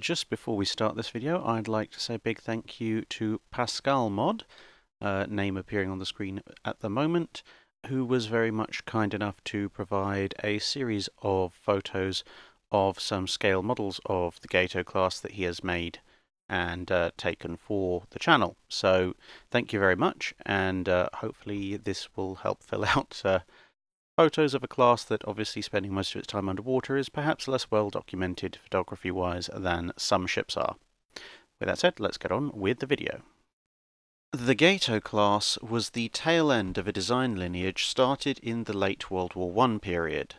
Just before we start this video, I'd like to say a big thank you to Pascal Mod, uh, name appearing on the screen at the moment, who was very much kind enough to provide a series of photos of some scale models of the Gato class that he has made and uh, taken for the channel. So thank you very much, and uh, hopefully this will help fill out uh, photos of a class that obviously spending most of its time underwater is perhaps less well documented photography wise than some ships are. With that said, let's get on with the video. The Gato class was the tail end of a design lineage started in the late World War I period.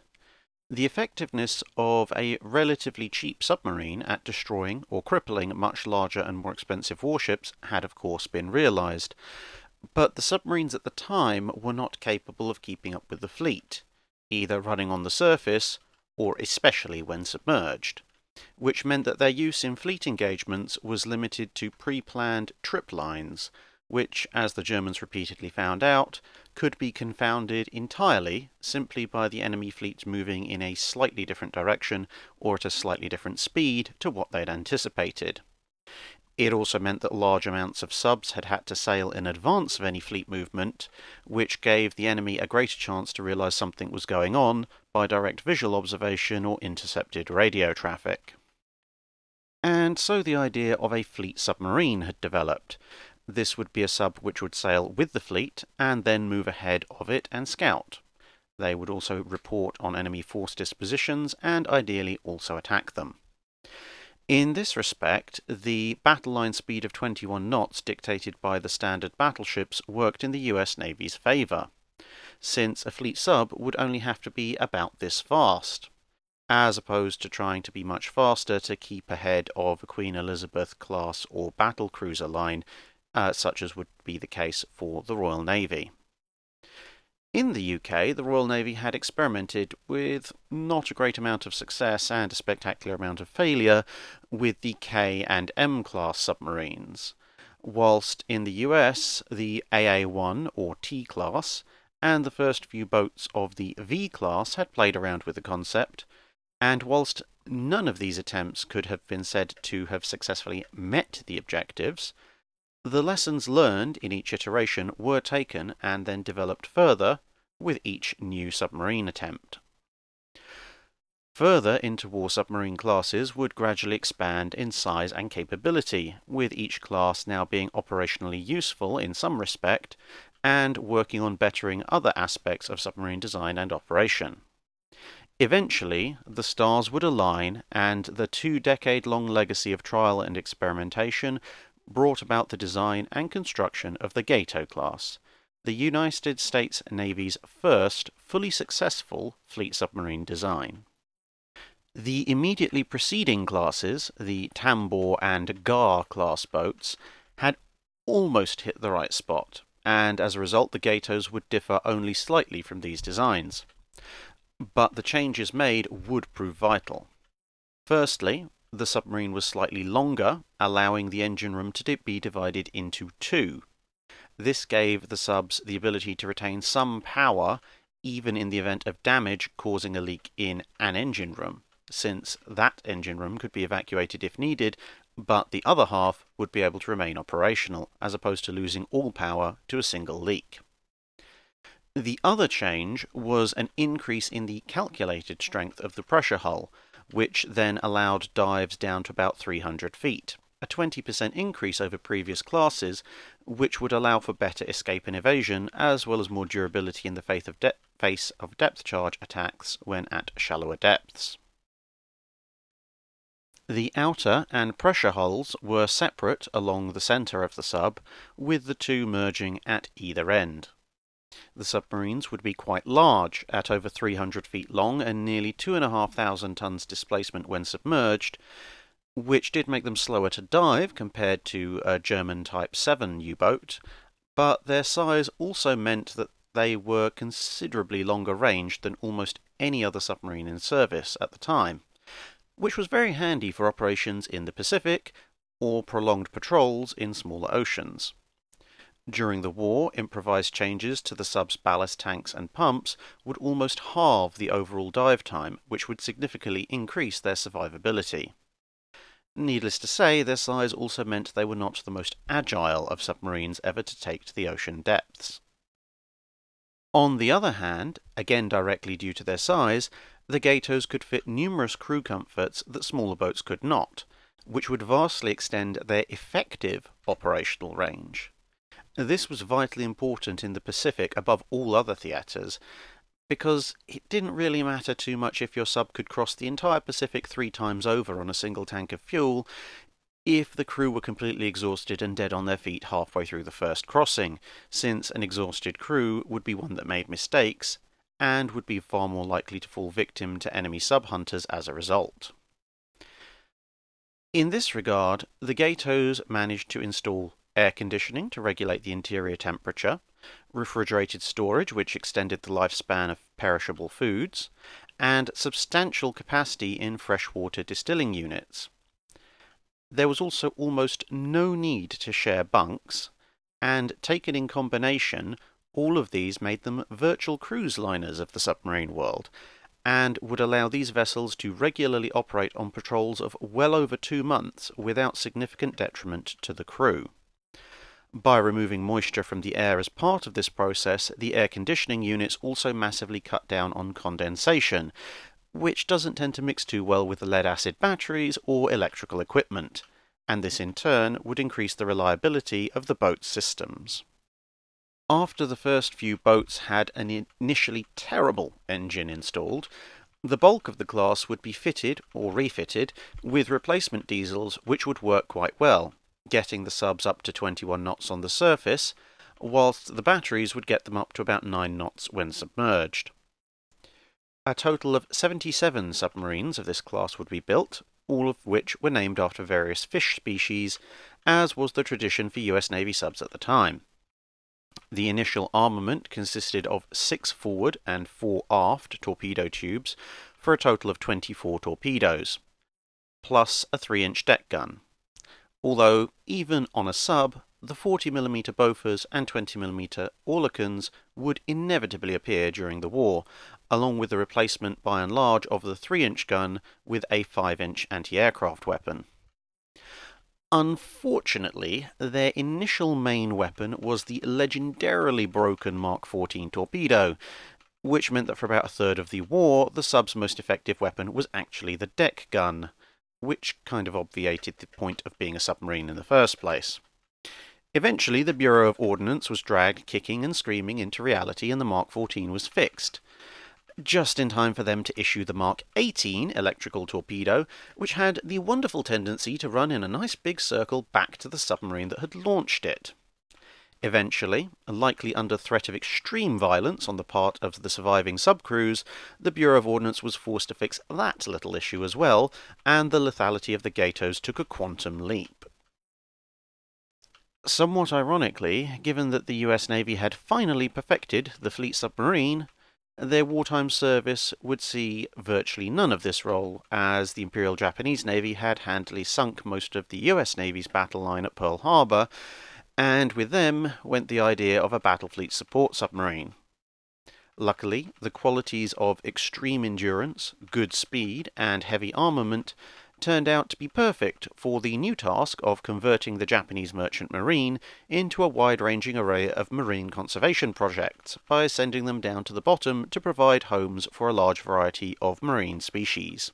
The effectiveness of a relatively cheap submarine at destroying or crippling much larger and more expensive warships had, of course, been realised, but the submarines at the time were not capable of keeping up with the fleet, either running on the surface or especially when submerged, which meant that their use in fleet engagements was limited to pre planned trip lines which, as the Germans repeatedly found out, could be confounded entirely simply by the enemy fleet moving in a slightly different direction or at a slightly different speed to what they'd anticipated. It also meant that large amounts of subs had had to sail in advance of any fleet movement, which gave the enemy a greater chance to realise something was going on by direct visual observation or intercepted radio traffic. And so the idea of a fleet submarine had developed, this would be a sub which would sail with the fleet and then move ahead of it and scout. They would also report on enemy force dispositions and ideally also attack them. In this respect, the battle line speed of 21 knots dictated by the standard battleships worked in the US Navy's favour, since a fleet sub would only have to be about this fast, as opposed to trying to be much faster to keep ahead of a Queen Elizabeth class or battle cruiser line uh, such as would be the case for the Royal Navy. In the UK, the Royal Navy had experimented with not a great amount of success and a spectacular amount of failure with the K and M class submarines, whilst in the US, the AA1 or T class and the first few boats of the V class had played around with the concept, and whilst none of these attempts could have been said to have successfully met the objectives, the lessons learned in each iteration were taken and then developed further with each new submarine attempt. Further interwar submarine classes would gradually expand in size and capability, with each class now being operationally useful in some respect and working on bettering other aspects of submarine design and operation. Eventually, the stars would align, and the two decade long legacy of trial and experimentation brought about the design and construction of the Gato class, the United States Navy's first fully successful fleet submarine design. The immediately preceding classes, the Tambor and Gar class boats, had almost hit the right spot, and as a result, the Gatos would differ only slightly from these designs. But the changes made would prove vital. Firstly, the submarine was slightly longer, allowing the engine room to be divided into two. This gave the subs the ability to retain some power even in the event of damage causing a leak in an engine room, since that engine room could be evacuated if needed, but the other half would be able to remain operational, as opposed to losing all power to a single leak. The other change was an increase in the calculated strength of the pressure hull, which then allowed dives down to about 300 feet, a 20% increase over previous classes, which would allow for better escape and evasion, as well as more durability in the face of, de- face of depth charge attacks when at shallower depths. The outer and pressure hulls were separate along the centre of the sub, with the two merging at either end. The submarines would be quite large, at over 300 feet long and nearly 2,500 tons displacement when submerged, which did make them slower to dive compared to a German Type 7 U boat, but their size also meant that they were considerably longer range than almost any other submarine in service at the time, which was very handy for operations in the Pacific or prolonged patrols in smaller oceans. During the war, improvised changes to the sub's ballast tanks and pumps would almost halve the overall dive time, which would significantly increase their survivability. Needless to say, their size also meant they were not the most agile of submarines ever to take to the ocean depths. On the other hand, again directly due to their size, the Gatos could fit numerous crew comforts that smaller boats could not, which would vastly extend their effective operational range. This was vitally important in the Pacific above all other theatres, because it didn't really matter too much if your sub could cross the entire Pacific three times over on a single tank of fuel, if the crew were completely exhausted and dead on their feet halfway through the first crossing, since an exhausted crew would be one that made mistakes, and would be far more likely to fall victim to enemy sub-hunters as a result. In this regard, the Gatos managed to install air conditioning to regulate the interior temperature, refrigerated storage which extended the lifespan of perishable foods, and substantial capacity in freshwater distilling units. There was also almost no need to share bunks, and taken in combination, all of these made them virtual cruise liners of the submarine world, and would allow these vessels to regularly operate on patrols of well over two months without significant detriment to the crew. By removing moisture from the air as part of this process, the air conditioning units also massively cut down on condensation, which doesn't tend to mix too well with the lead acid batteries or electrical equipment, and this in turn would increase the reliability of the boat's systems. After the first few boats had an initially terrible engine installed, the bulk of the class would be fitted or refitted with replacement diesels which would work quite well, getting the subs up to 21 knots on the surface, whilst the batteries would get them up to about 9 knots when submerged. A total of 77 submarines of this class would be built, all of which were named after various fish species, as was the tradition for US Navy subs at the time. The initial armament consisted of six forward and four aft torpedo tubes for a total of 24 torpedoes, plus a 3 inch deck gun. Although, even on a sub, the 40mm Bofors and 20mm Oerlikons would inevitably appear during the war, along with the replacement by and large of the 3 inch gun with a 5 inch anti aircraft weapon. Unfortunately, their initial main weapon was the legendarily broken Mark 14 torpedo, which meant that for about a third of the war, the sub's most effective weapon was actually the deck gun, which kind of obviated the point of being a submarine in the first place. Eventually, the Bureau of Ordnance was dragged kicking and screaming into reality, and the Mark 14 was fixed just in time for them to issue the Mark 18 electrical torpedo, which had the wonderful tendency to run in a nice big circle back to the submarine that had launched it. Eventually, likely under threat of extreme violence on the part of the surviving subcrews, the Bureau of Ordnance was forced to fix that little issue as well, and the lethality of the Gatos took a quantum leap. Somewhat ironically, given that the US Navy had finally perfected the fleet submarine, their wartime service would see virtually none of this role, as the Imperial Japanese Navy had handily sunk most of the US Navy's battle line at Pearl Harbor, and with them went the idea of a battle fleet support submarine. Luckily, the qualities of extreme endurance, good speed, and heavy armament turned out to be perfect for the new task of converting the Japanese merchant marine into a wide ranging array of marine conservation projects by sending them down to the bottom to provide homes for a large variety of marine species.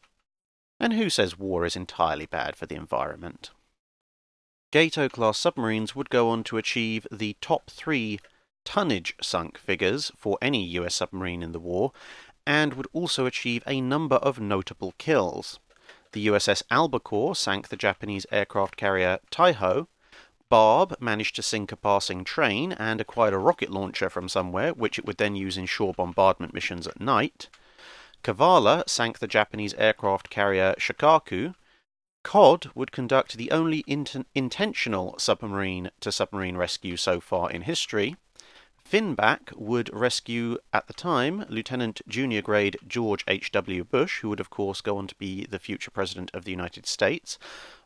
And who says war is entirely bad for the environment? Gato class submarines would go on to achieve the top three tonnage sunk figures for any US submarine in the war, and would also achieve a number of notable kills. The USS Albacore sank the Japanese aircraft carrier Taiho. Barb managed to sink a passing train and acquired a rocket launcher from somewhere, which it would then use in shore bombardment missions at night. Cavalla sank the Japanese aircraft carrier Shokaku. Cod would conduct the only int- intentional submarine to submarine rescue so far in history. Finback would rescue, at the time, Lieutenant Junior Grade George H.W. Bush, who would, of course, go on to be the future President of the United States,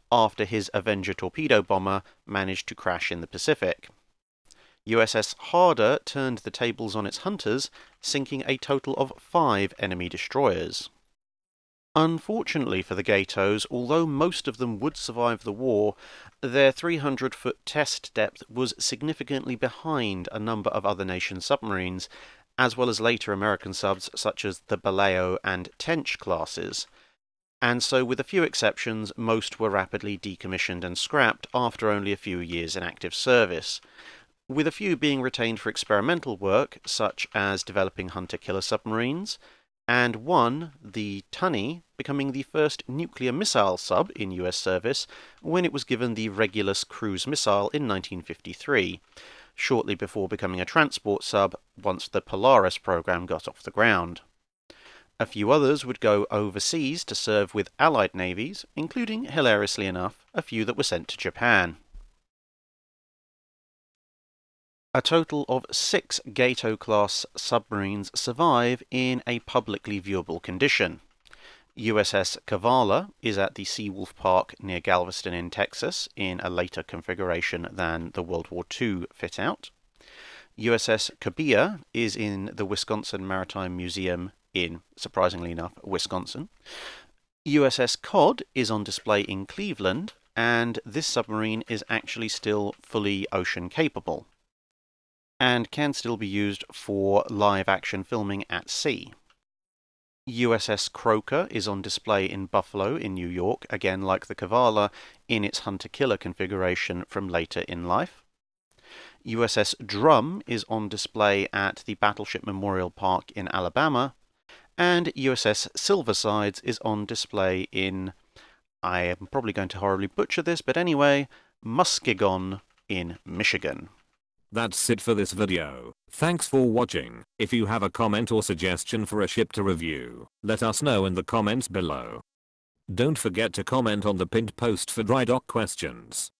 after his Avenger torpedo bomber managed to crash in the Pacific. USS Harder turned the tables on its hunters, sinking a total of five enemy destroyers. Unfortunately for the Gatos, although most of them would survive the war, their 300 foot test depth was significantly behind a number of other nation submarines, as well as later American subs such as the Balao and Tench classes. And so, with a few exceptions, most were rapidly decommissioned and scrapped after only a few years in active service, with a few being retained for experimental work, such as developing hunter killer submarines, and one, the Tunny, becoming the first nuclear missile sub in US service when it was given the Regulus cruise missile in 1953, shortly before becoming a transport sub once the Polaris program got off the ground. A few others would go overseas to serve with Allied navies, including, hilariously enough, a few that were sent to Japan. A total of six Gato class submarines survive in a publicly viewable condition. USS Cavalla is at the Seawolf Park near Galveston in Texas in a later configuration than the World War II fit out. USS Cobia is in the Wisconsin Maritime Museum in, surprisingly enough, Wisconsin. USS Cod is on display in Cleveland, and this submarine is actually still fully ocean capable and can still be used for live action filming at sea. USS Croaker is on display in Buffalo in New York, again like the Cavalla, in its hunter killer configuration from later in life. USS Drum is on display at the Battleship Memorial Park in Alabama, and USS Silversides is on display in, I am probably going to horribly butcher this, but anyway, Muskegon in Michigan. That's it for this video. Thanks for watching. If you have a comment or suggestion for a ship to review, let us know in the comments below. Don't forget to comment on the pinned post for dry dock questions.